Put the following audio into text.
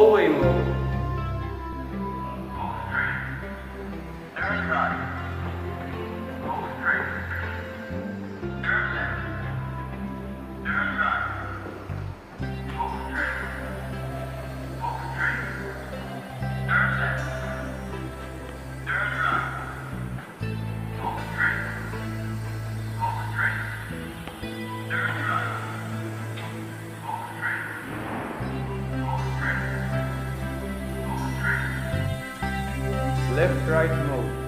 poem left right mode.